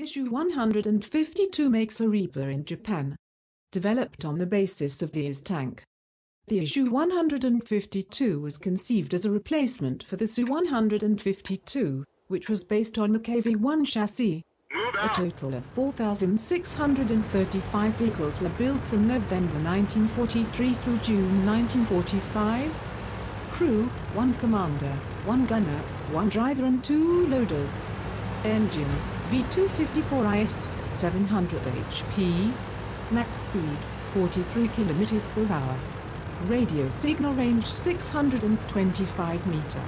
ISU 152 makes a Reaper in Japan. Developed on the basis of the IS tank. The ISU 152 was conceived as a replacement for the Su-152, which was based on the KV-1 chassis. A total of 4,635 vehicles were built from November 1943 through June 1945. Crew, one commander, one gunner, one driver and two loaders. Engine, V254IS, 700 HP. Max speed, 43 km per hour. Radio signal range 625 meter.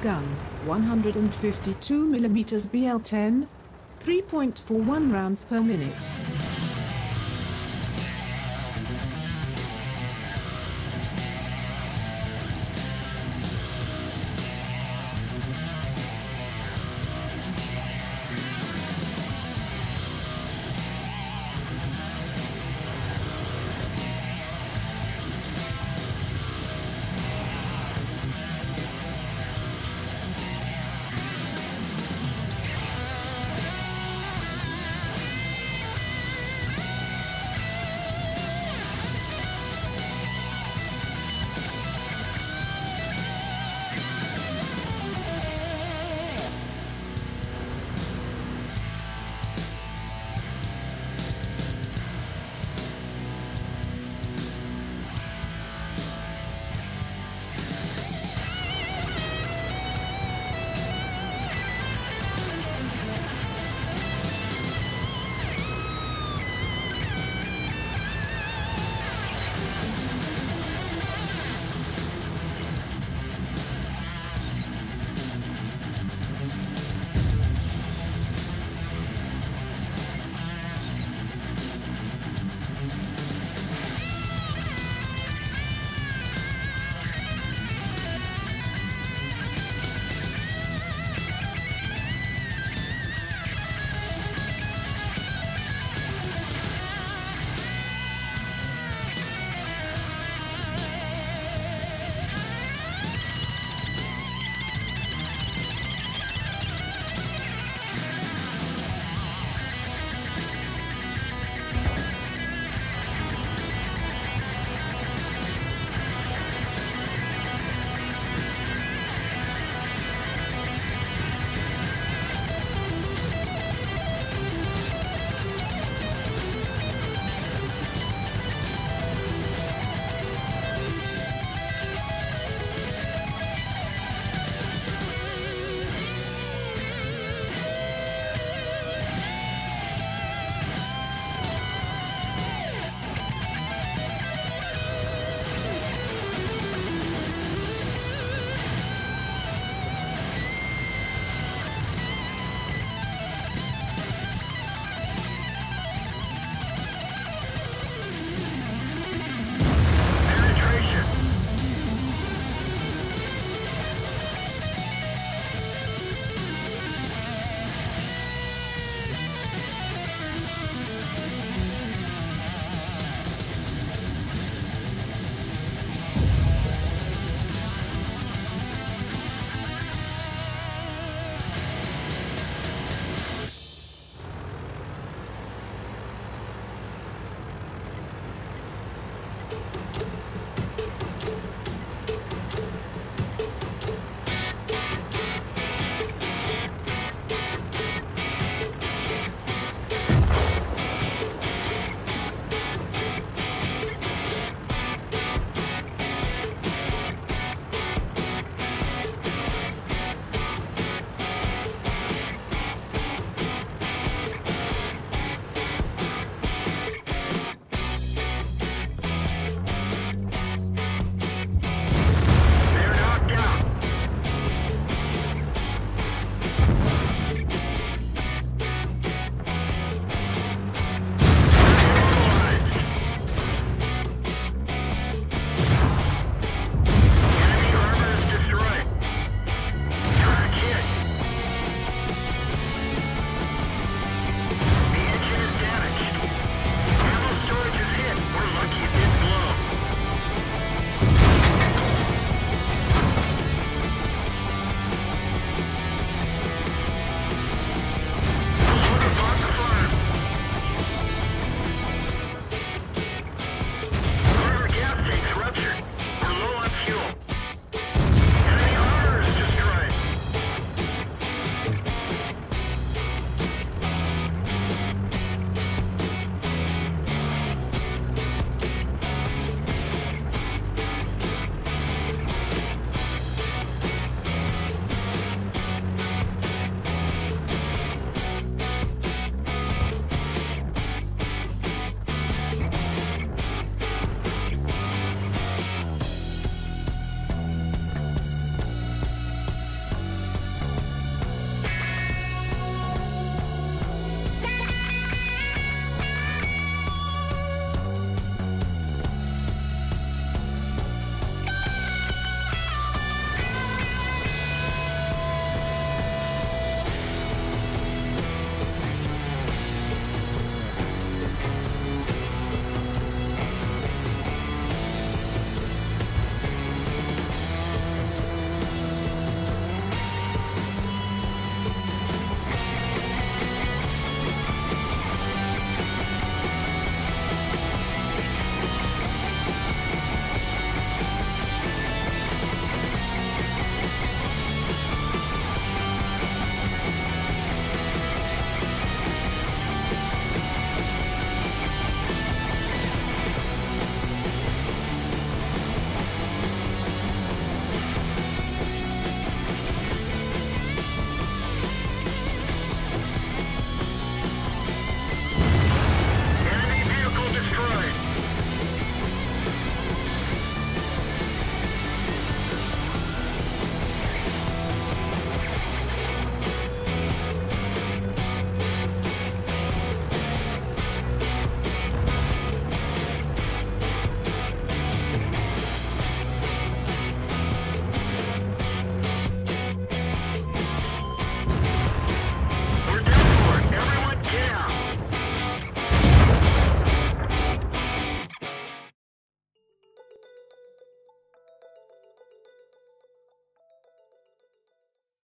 Gun, 152 mm BL-10, 3.41 rounds per minute.